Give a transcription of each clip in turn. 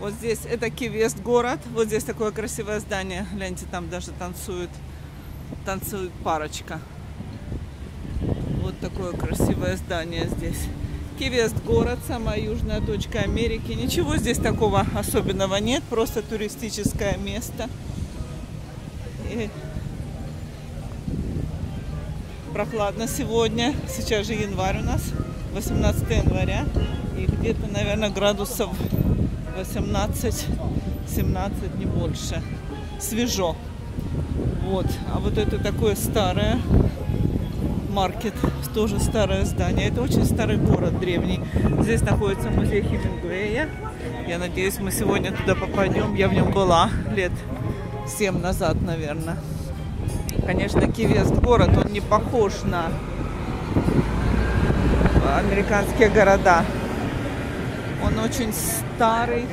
Вот здесь это Кивест город. Вот здесь такое красивое здание. Гляньте, там даже танцует, танцует парочка. Вот такое красивое здание здесь. Кивест город, самая южная точка Америки. Ничего здесь такого особенного нет, просто туристическое место. И прохладно сегодня. Сейчас же январь у нас, 18 января. И где-то, наверное, градусов 18-17, не больше. Свежо. Вот. А вот это такое старое маркет, тоже старое здание. Это очень старый город, древний. Здесь находится музей Хемингуэя. Я надеюсь, мы сегодня туда попадем. Я в нем была лет 7 назад, наверное. Конечно, Кивест город, он не похож на американские города. Он очень старый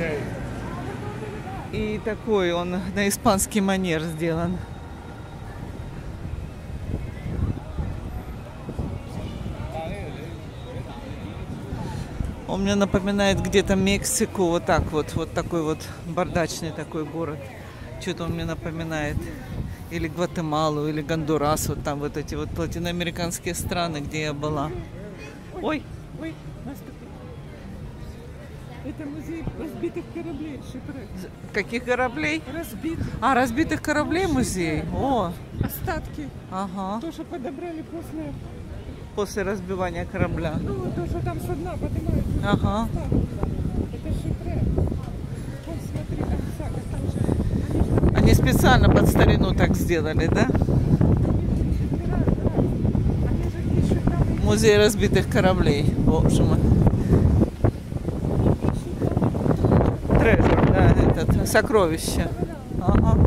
и такой, он на испанский манер сделан. Он мне напоминает где-то Мексику, вот так вот, вот такой вот бардачный такой город. Что-то он мне напоминает. Или Гватемалу, или Гондурас, вот там вот эти вот латиноамериканские страны, где я была. Ой, Ой, наступил. Это музей разбитых кораблей, шипрек. каких кораблей? Разбитых. А, разбитых кораблей музей? О, Остатки. ага. То, что подобрали после... После разбивания корабля. Ну, то, что там со дна поднимаются. Ага. остатки. Это шипрек. Вон, смотри, там сага, там же... Они специально под старину так сделали, да? Музей разбитых кораблей. Боже мой. Трежер, да, этот, сокровище. Ага.